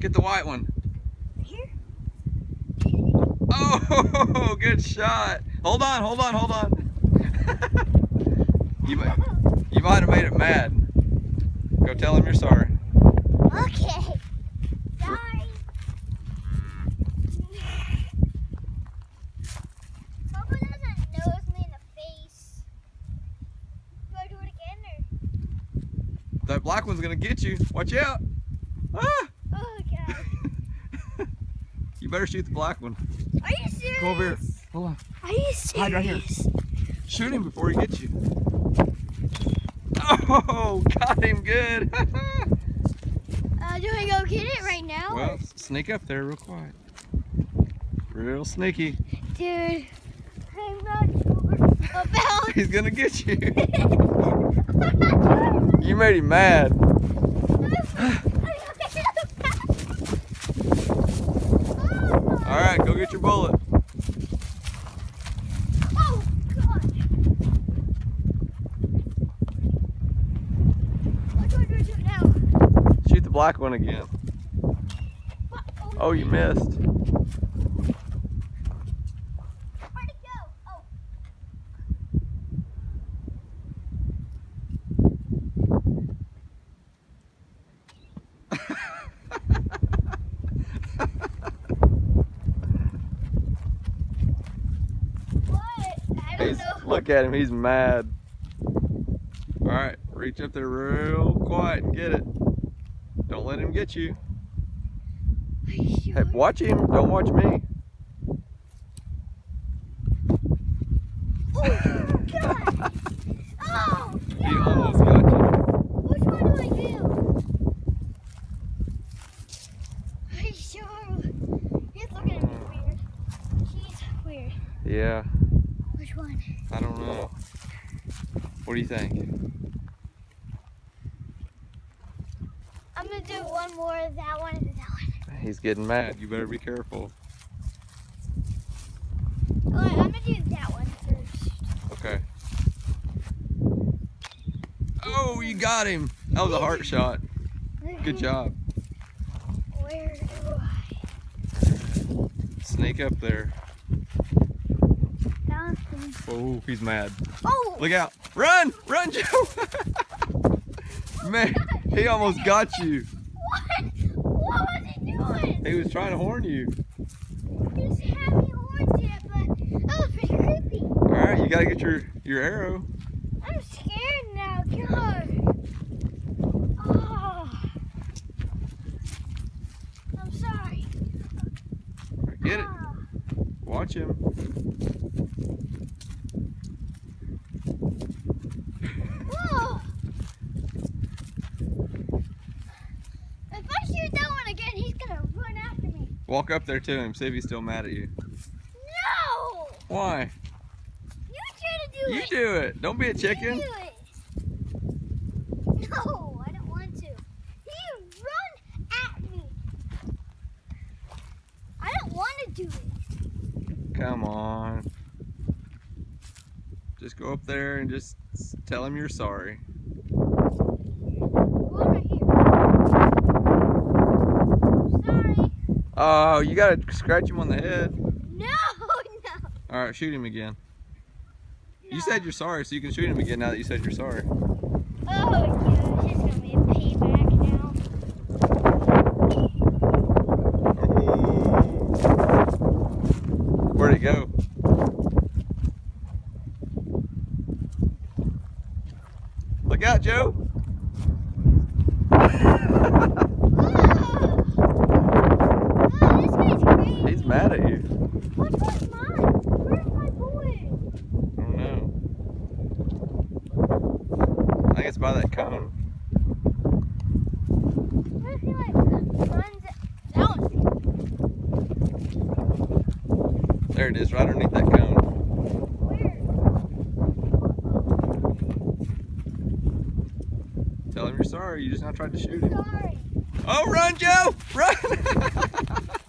Get the white one. Here? Oh, good shot. Hold on, hold on, hold on. you, might, you might have made it mad. Go tell him you're sorry. Okay. Sorry. Papa doesn't nose me in the face. Do do it again? That black one's gonna get you. Watch out. Ah! You better shoot the black one. Are you serious? Come over here. Hold on. Are you serious? Hide right here. Shoot him before he gets you. Oh, got him good. Uh, do I go get it right now? well, sneak up there real quiet. Real sneaky. Dude, I'm not sure about. He's gonna get you. You made him mad. Your bullet. Shoot the black one again. Oh, you missed. Where'd it go? Oh. What? I don't He's, look at him, he's mad. All right, reach up there real quiet and get it. Don't let him get you. Are Hey, watch him, don't watch me. Oh God! Oh He almost got you. Which one do I do? Are sure? He's looking at me weird. He's weird. Yeah, Which one? I don't know. What do you think? I'm gonna do one more of that one and that one. He's getting mad. You better be careful. Alright, I'm gonna do that one first. Okay. Oh, you got him. That was a heart shot. Good job. Where do I? Sneak up there. Oh, he's mad. Oh! Look out. Run! Run, Joe! Man, he almost got you. What? What was he doing? He was trying to horn you. He was having horns yet, but that was pretty creepy. All right, you gotta get your, your arrow. I'm scared now. God. Oh. I'm sorry. Get it. Ah. Watch him. Whoa. If I shoot that one again, he's gonna run after me. Walk up there to him. See if he's still mad at you. No! Why? You try to do You it. You do it. Don't be a You chicken. do it. No, I don't want to. He run at me. I don't want to do it. Come on. Just go up there and just tell him you're sorry. Go right here. Sorry. Oh, you gotta scratch him on the head. No, no. All right, shoot him again. You said you're sorry, so you can shoot him again now that you said you're sorry. Oh, yeah, it's just gonna be a payback now. Where'd it go? Look out, Joe. He's mad at you. Which one's mine? Where's my bullet? I don't know. I think it's by that cone. What? There it is, right underneath that cone. Where? Tell him you're sorry. You just now tried to shoot him. Sorry. Oh, run, Joe! Run!